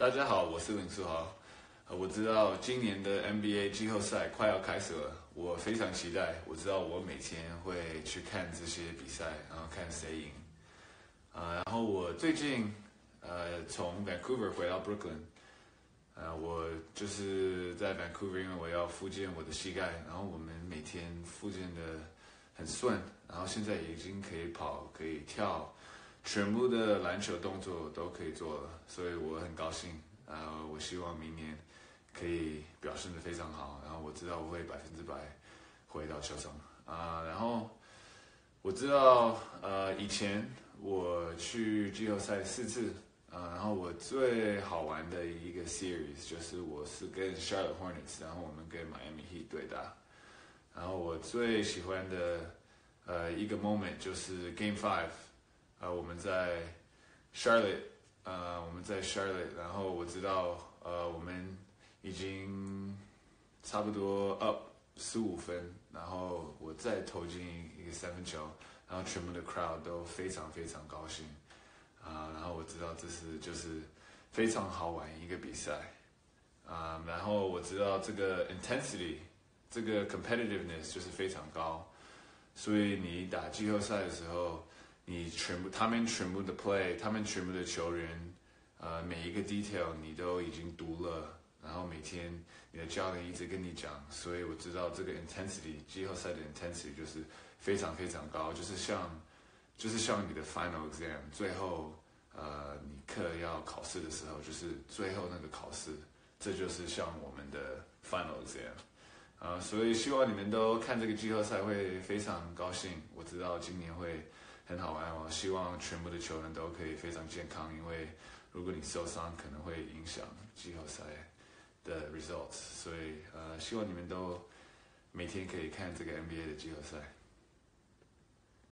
大家好，我是林书豪。我知道今年的 NBA 季后赛快要开始了，我非常期待。我知道我每天会去看这些比赛，然后看谁赢。啊、然后我最近呃从 Vancouver 回到 Brooklyn，呃，我就是在 Vancouver，因为我要复健我的膝盖，然后我们每天复健的很顺，然后现在已经可以跑，可以跳，全部的篮球动作都可以做了，所以我很高兴。呃，我希望明年可以表现的非常好，然后我知道我会百分之百回到球场啊、然后我知道呃以前我去季后赛四次。啊，然后我最好玩的一个 series 就是我是跟 Charlotte Hornets，然后我们跟 Miami Heat 对打。然后我最喜欢的呃一个 moment 就是 Game Five，呃我们在 Charlotte，呃我们在 Charlotte，然后我知道呃我们已经差不多 up 十五分，然后我再投进一个三分球，然后全部的 crowd 都非常非常高兴。啊、然后我知道这是就是非常好玩一个比赛，啊、然后我知道这个 intensity，这个 competitiveness 就是非常高，所以你打季后赛的时候，你全部他们全部的 play，他们全部的球员，呃，每一个 detail 你都已经读了，然后每天你的教练一直跟你讲，所以我知道这个 intensity 季后赛的 intensity 就是非常非常高，就是像。就是像你的 final exam，最后呃你课要考试的时候，就是最后那个考试，这就是像我们的 final exam，啊、所以希望你们都看这个季后赛会非常高兴。我知道今年会很好玩，哦希望全部的球员都可以非常健康，因为如果你受伤，可能会影响季后赛的 results，所以呃希望你们都每天可以看这个 NBA 的季后赛。